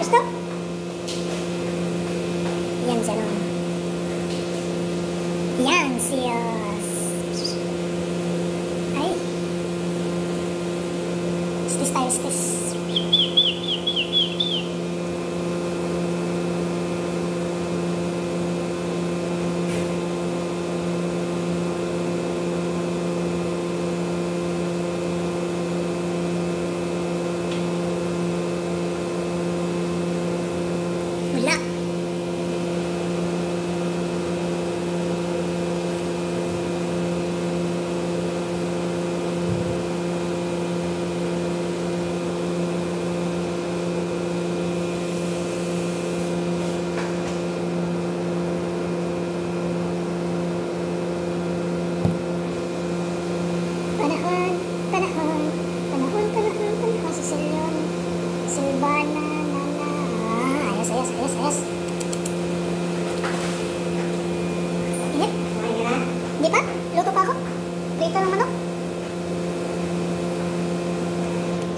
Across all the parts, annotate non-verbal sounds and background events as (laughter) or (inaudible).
está?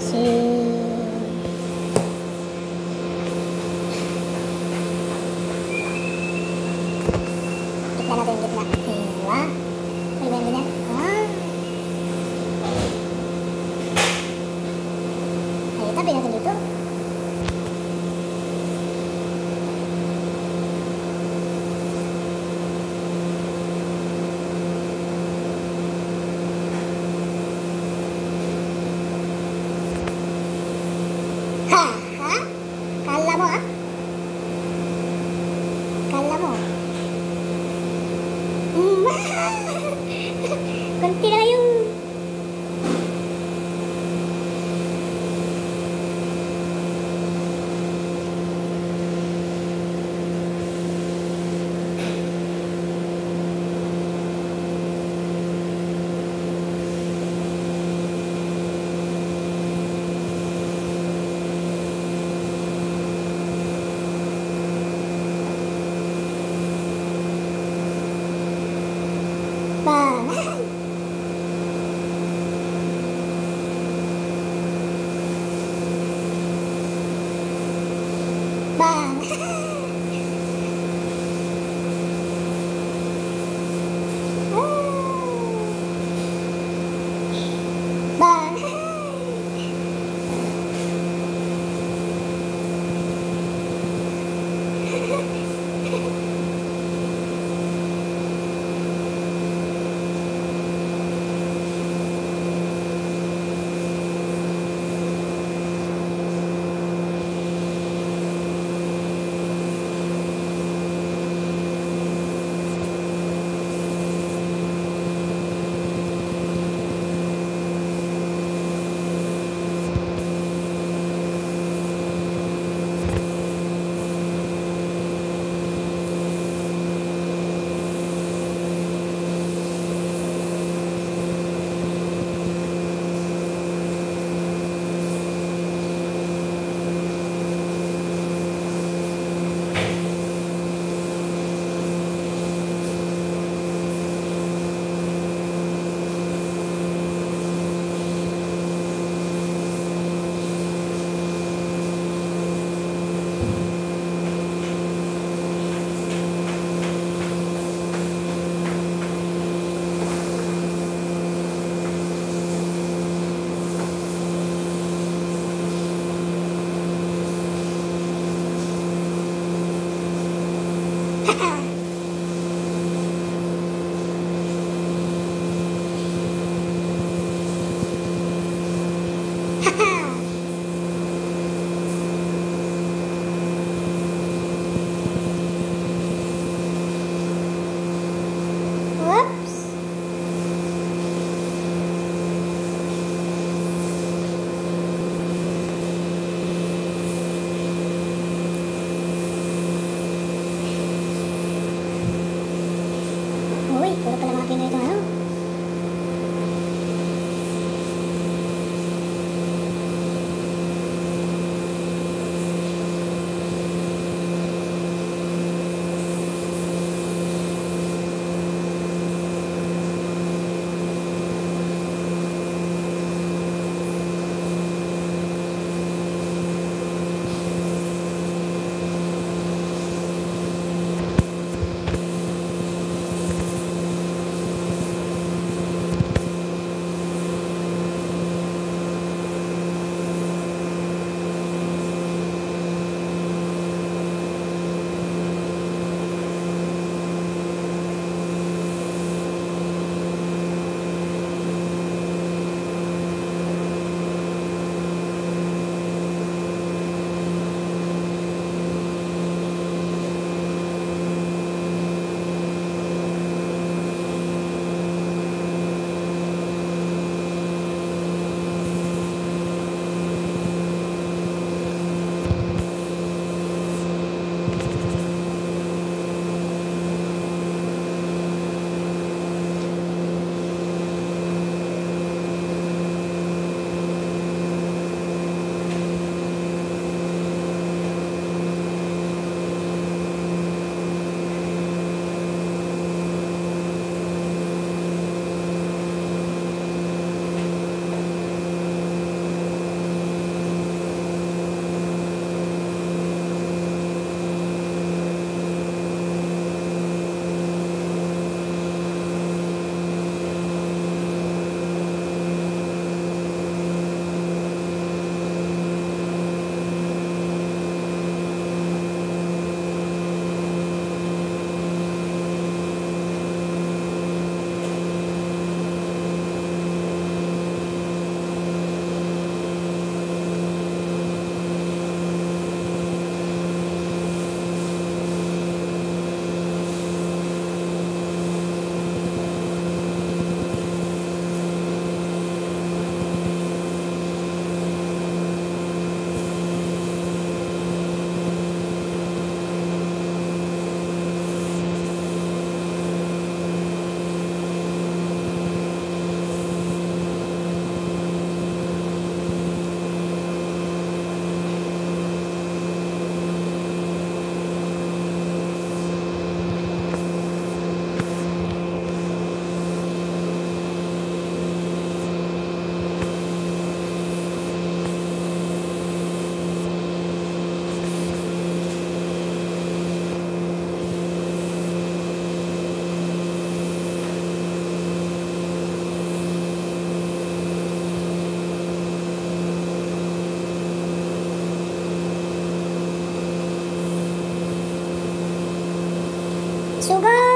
see. 好吧。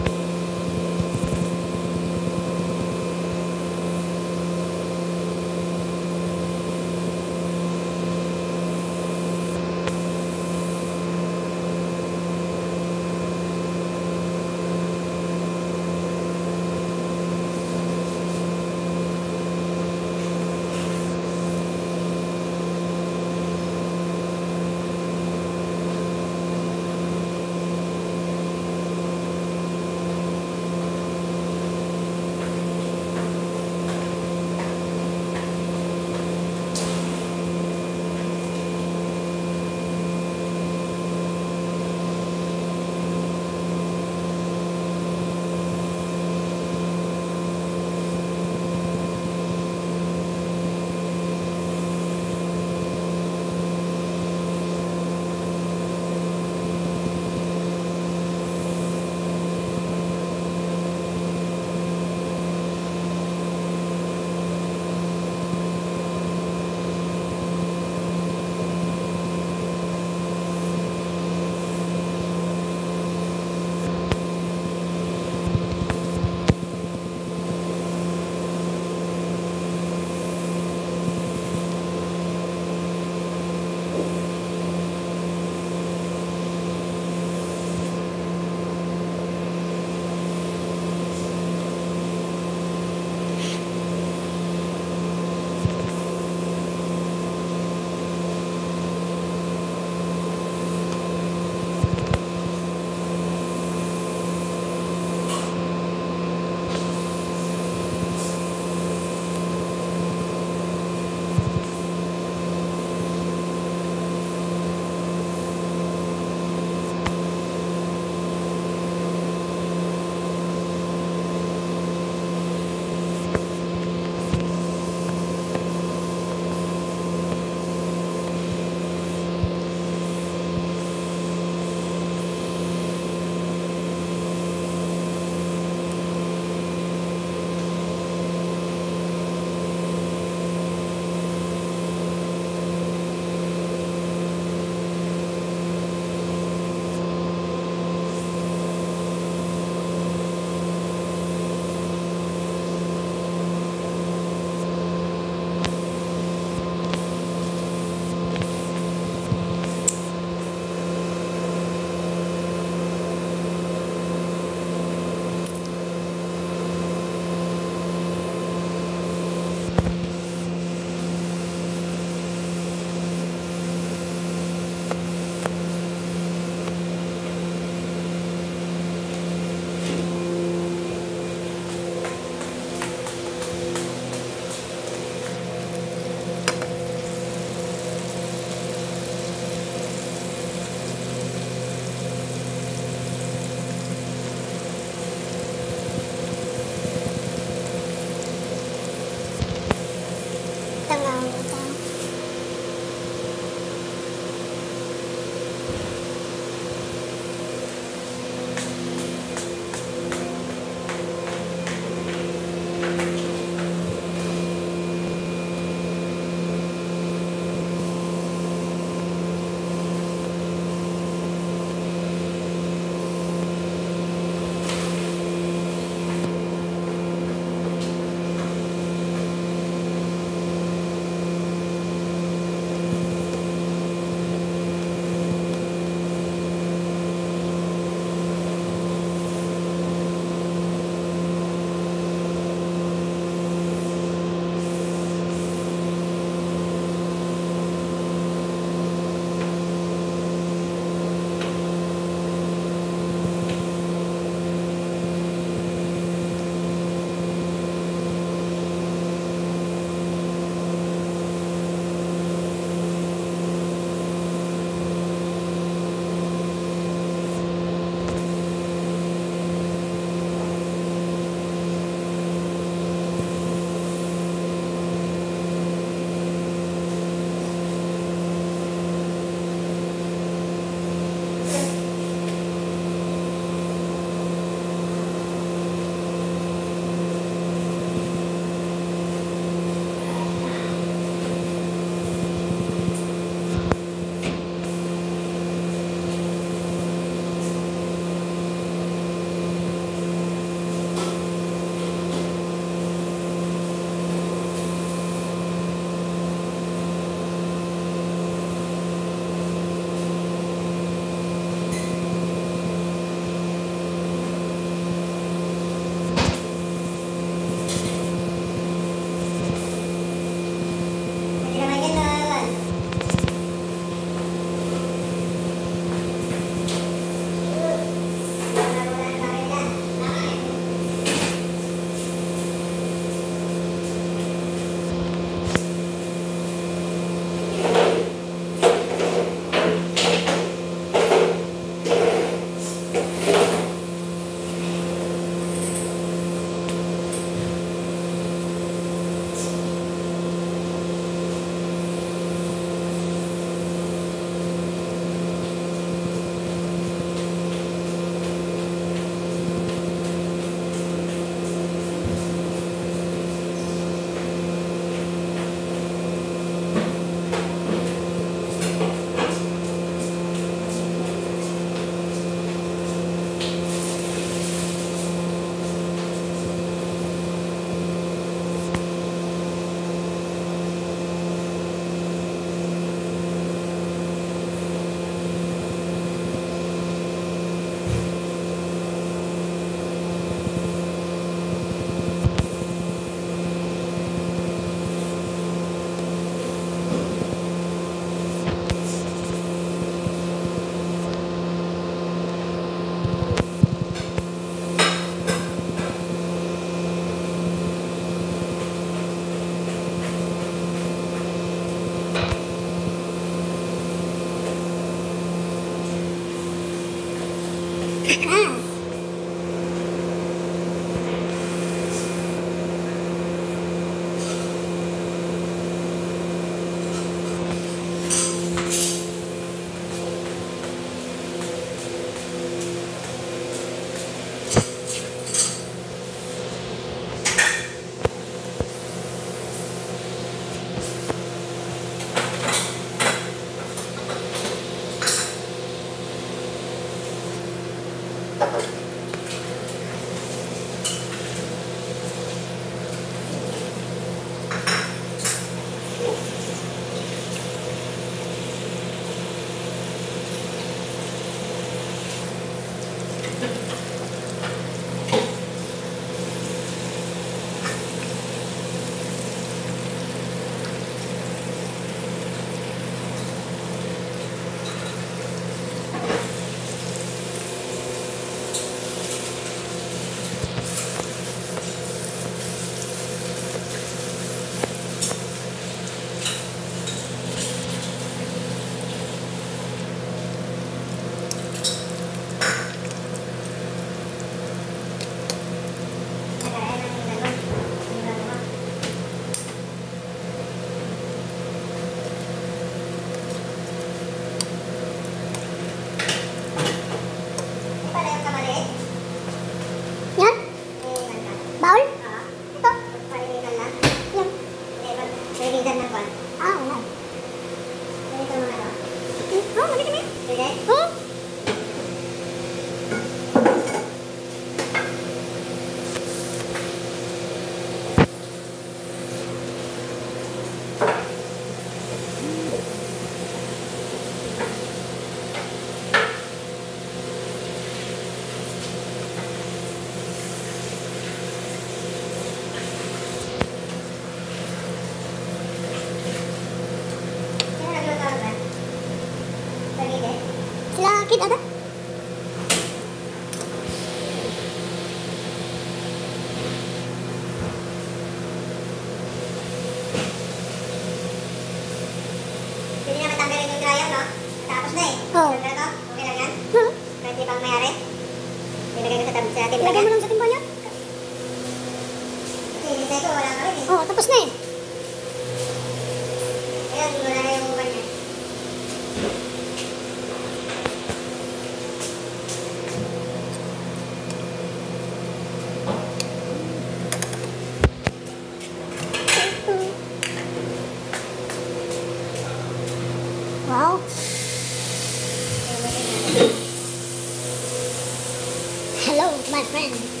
Hello, my friend.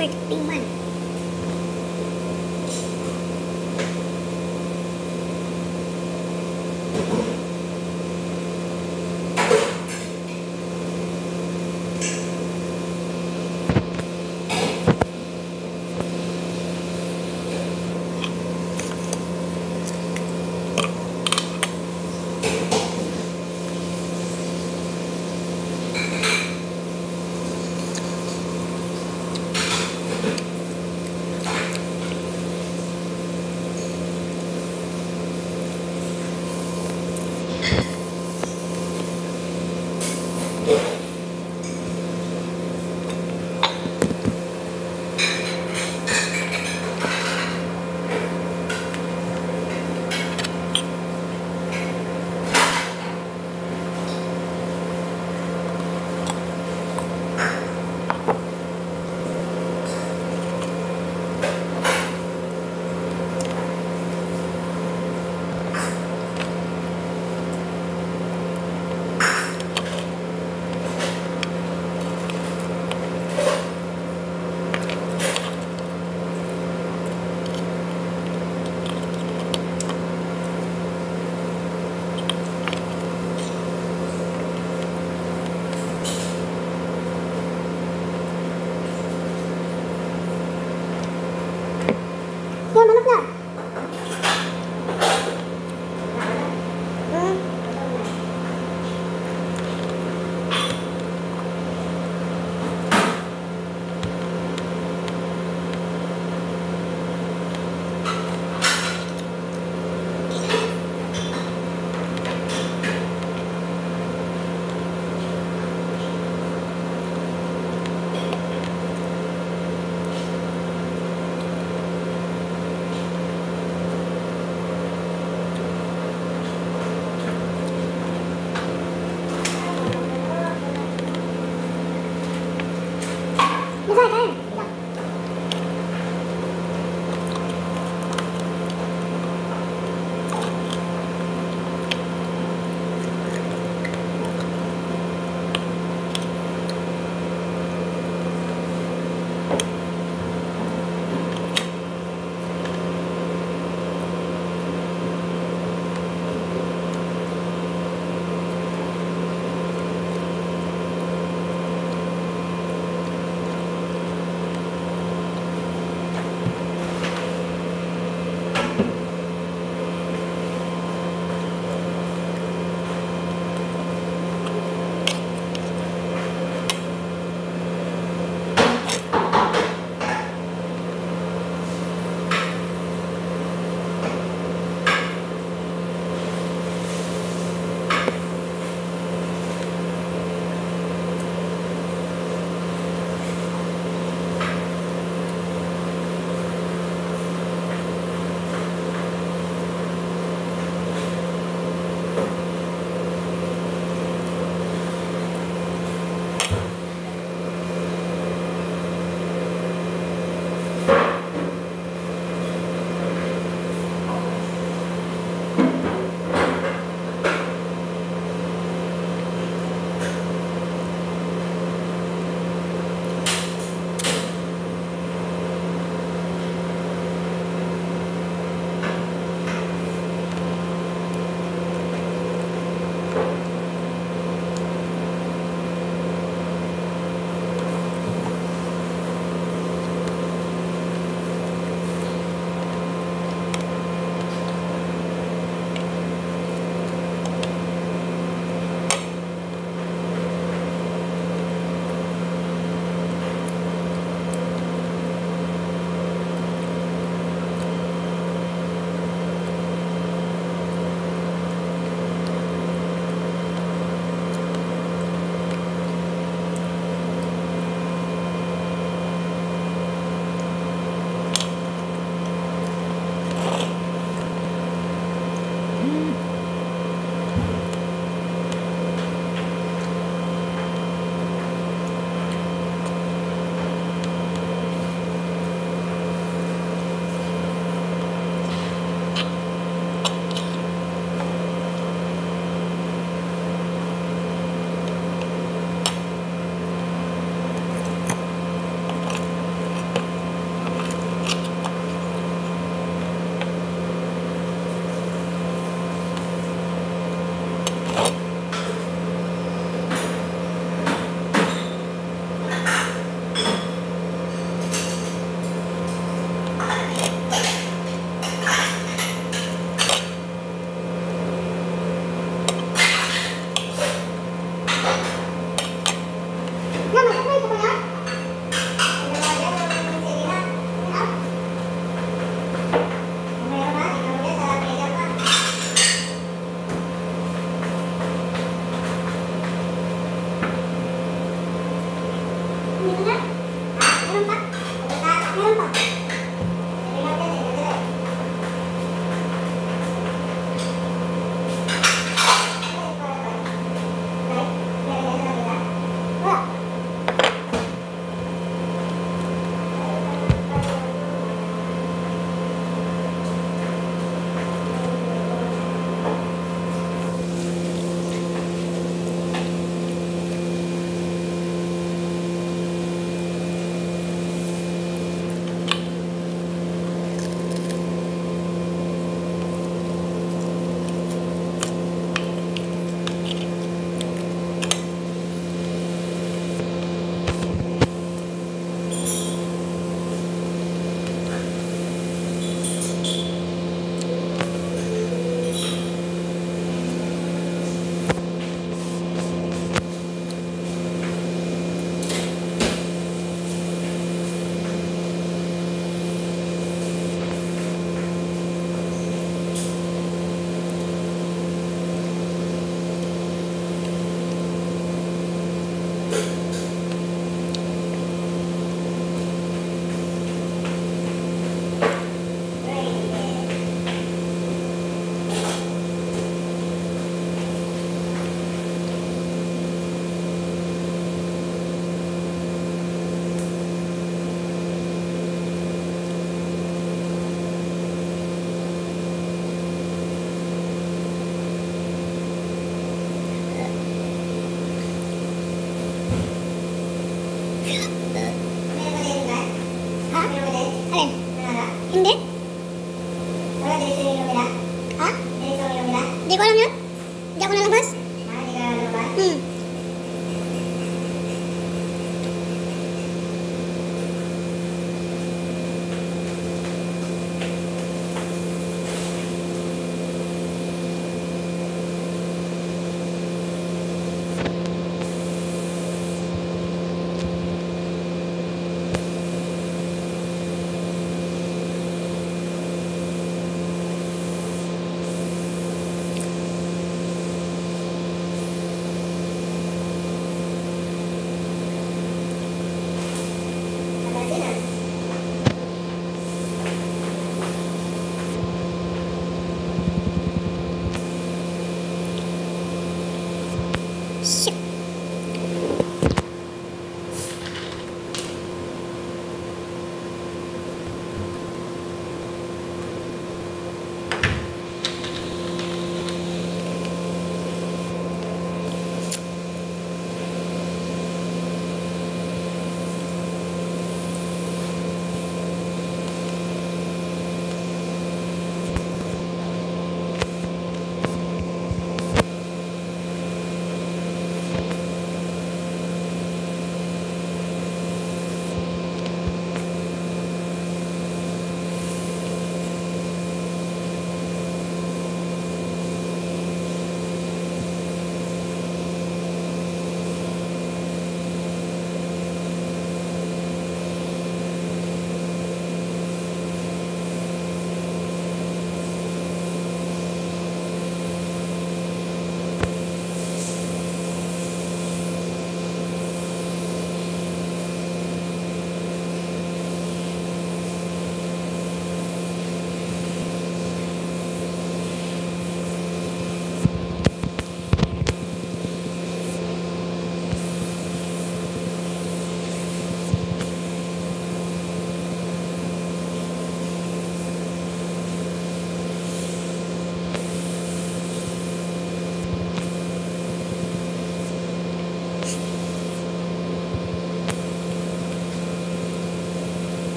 对的冰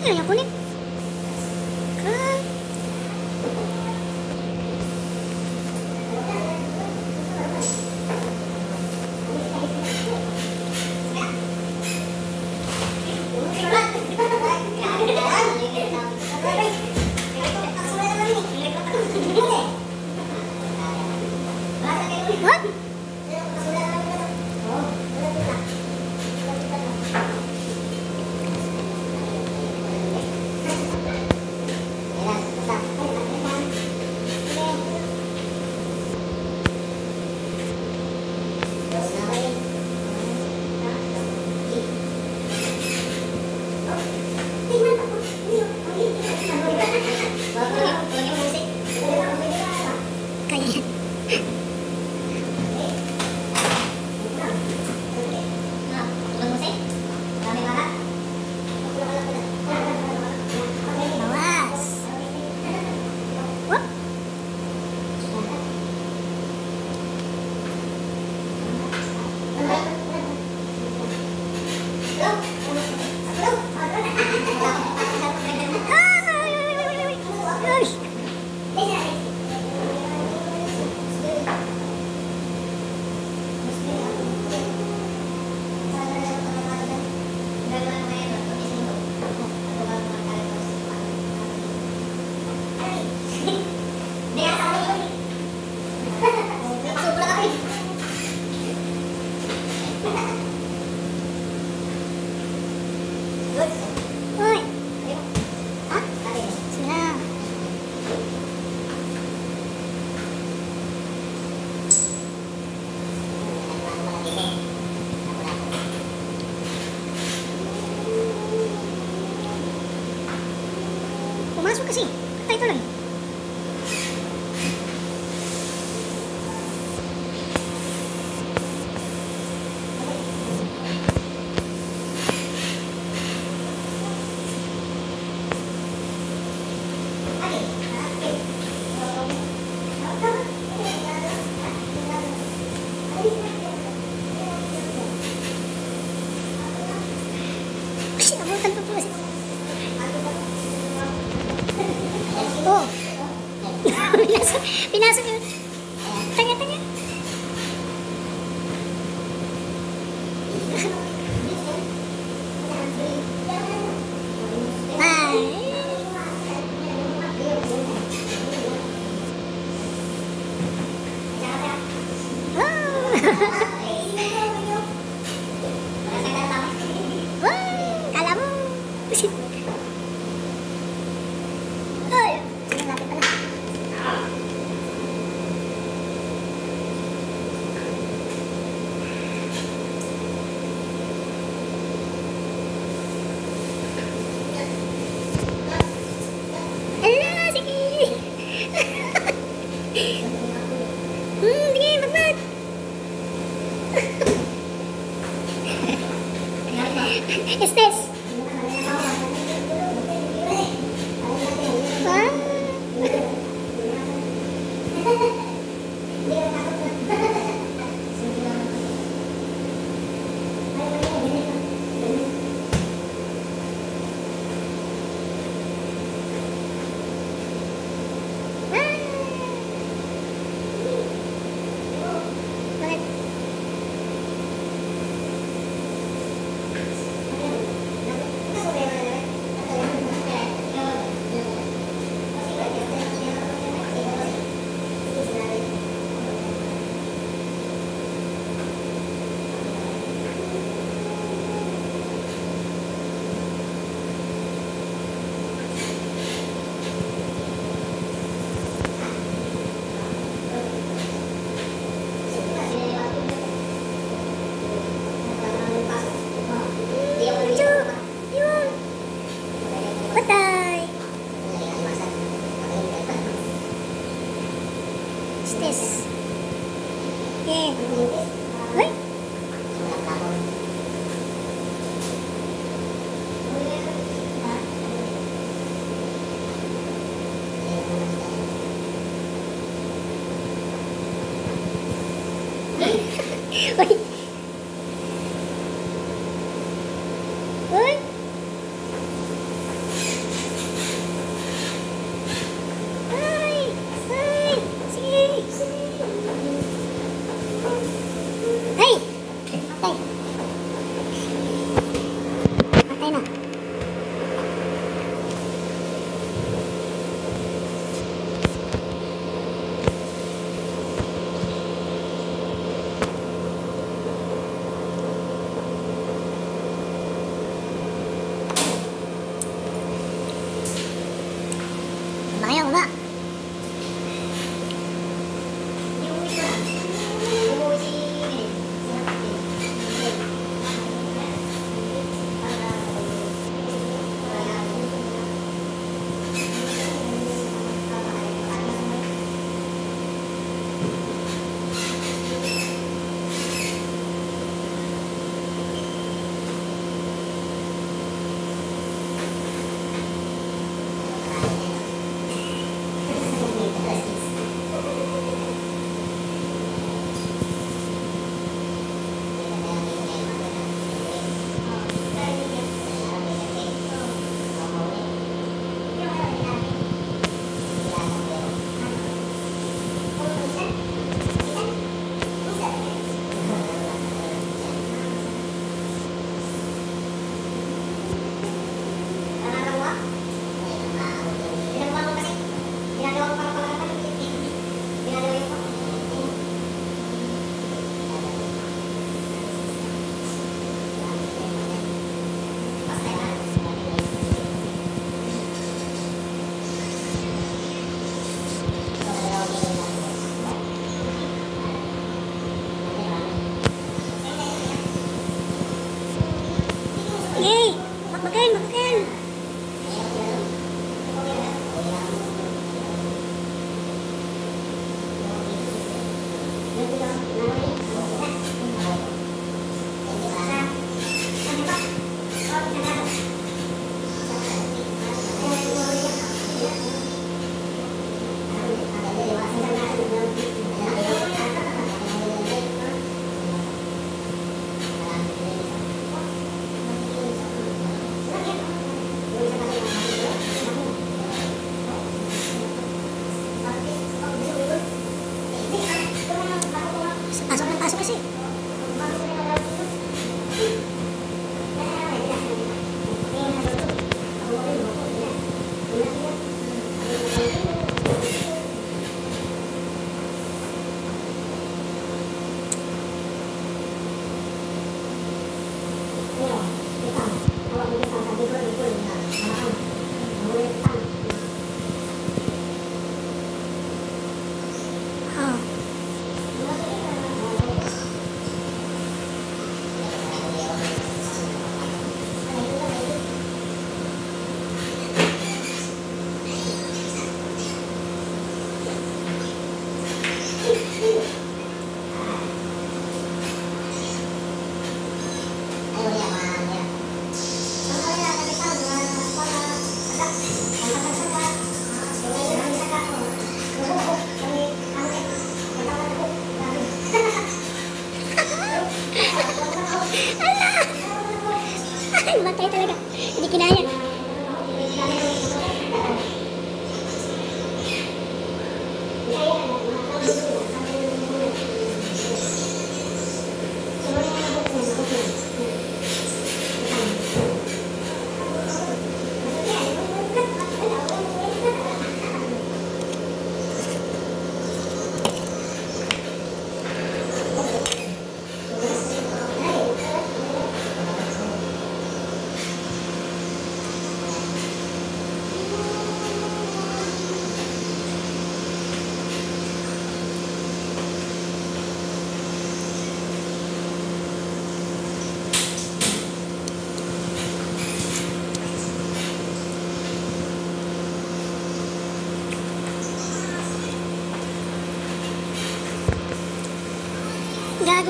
Ini aku nih.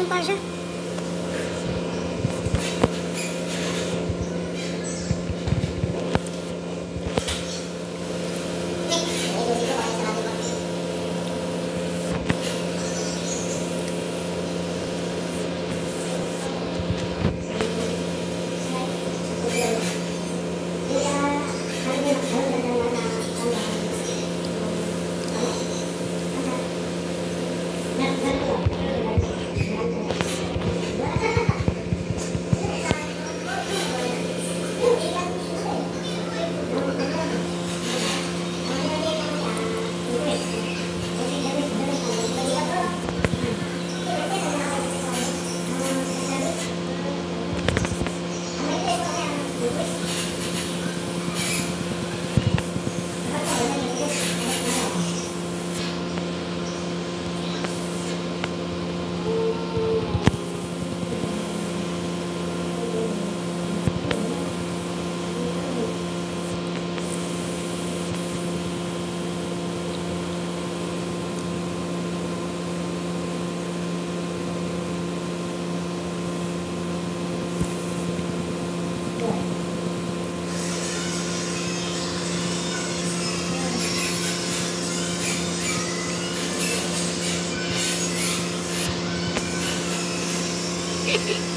do Guajajá. Tá Uy! (laughs)